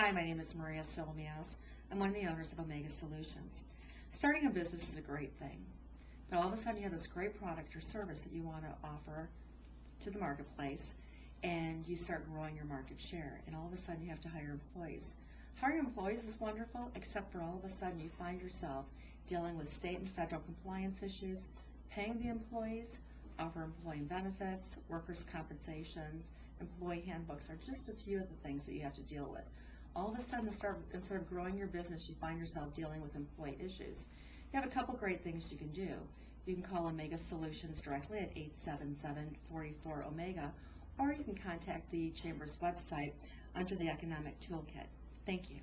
Hi, my name is Maria Silamianos. I'm one of the owners of Omega Solutions. Starting a business is a great thing, but all of a sudden you have this great product or service that you want to offer to the marketplace, and you start growing your market share, and all of a sudden you have to hire employees. Hiring employees is wonderful, except for all of a sudden you find yourself dealing with state and federal compliance issues, paying the employees, offer employee benefits, workers' compensations, employee handbooks are just a few of the things that you have to deal with. All of a sudden, start, instead of growing your business, you find yourself dealing with employee issues. You have a couple great things you can do. You can call Omega Solutions directly at 877-44-OMEGA, or you can contact the Chamber's website under the Economic Toolkit. Thank you.